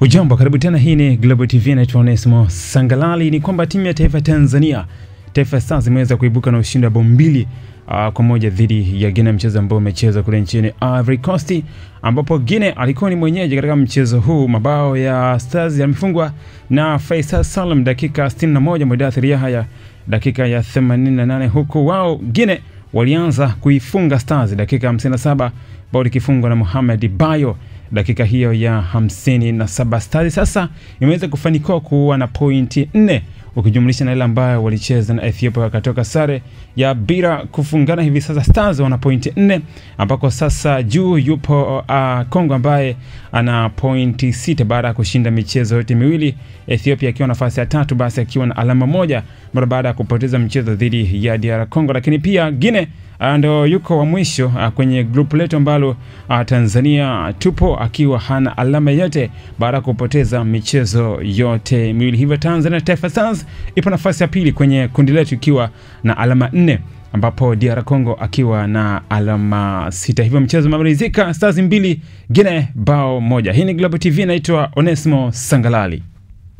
Ujambo, karibu tena. Hii ni Global TV, naitwa Onesmo Sangalali. Ni kwamba timu ya taifa Tanzania Taifa Stars imeweza kuibuka na ushindi wa bao mbili uh, kwa moja dhidi ya Guinea, mchezo ambao umechezwa kule nchini Ivory Coast, ambapo Guinea alikuwa ni mwenyeji katika mchezo huu. Mabao ya Stars yamefungwa na Faisal Salum dakika 61, Mudathir Yahya dakika ya 88, huku wao Guinea walianza kuifunga Stars dakika 57, bao likifungwa na Mohamed Bayo dakika hiyo ya 57. Stars sasa imeweza kufanikiwa kuwa na pointi nne ukijumlisha na ile ambayo walicheza na Ethiopia wakatoka sare ya bila kufungana. Hivi sasa Stars wana pointi nne, ambako sasa juu yupo uh, Kongo ambaye ana pointi sita baada ya kushinda michezo yote miwili, Ethiopia akiwa nafasi ya tatu, basi akiwa na alama moja mara baada ya kupoteza mchezo dhidi ya DR Congo, lakini pia Guinea ndo yuko wa mwisho uh, kwenye grupu letu ambalo uh, Tanzania tupo akiwa hana alama yote baada ya kupoteza michezo yote miwili. Hivyo Tanzania Taifa Stars ipo nafasi ya pili kwenye kundi letu ikiwa na alama nne ambapo DR Congo akiwa na alama sita. Hivyo mchezo umemalizika, Stars mbili Guinea bao moja. Hii ni Global TV, naitwa Onesmo Sangalali.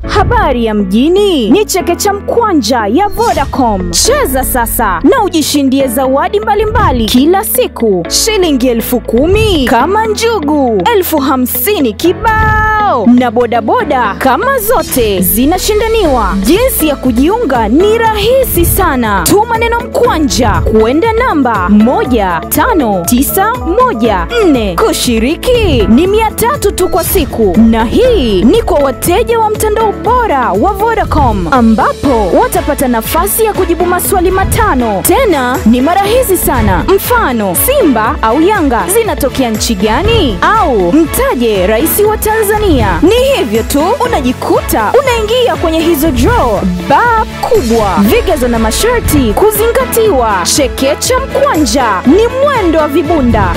Habari ya mjini. Ni chekecha mkwanja ya Vodacom. Cheza sasa na ujishindie zawadi mbalimbali kila siku, shilingi elfu kumi kama njugu, elfu hamsini kibao na bodaboda kama zote zinashindaniwa. Jinsi ya kujiunga ni rahisi sana, tuma neno mkwanja kuenda namba 15914. Kushiriki ni mia tatu tu kwa siku, na hii ni kwa wateja wa mtandao bora wa Vodacom ambapo watapata nafasi ya kujibu maswali matano. Tena ni marahisi sana. Mfano, Simba au Yanga zinatokea nchi gani? Au mtaje rais wa Tanzania. Ni hivyo tu, unajikuta unaingia kwenye hizo draw ba kubwa. Vigezo na masharti kuzingatiwa. Chekecha mkwanja ni mwendo wa vibunda.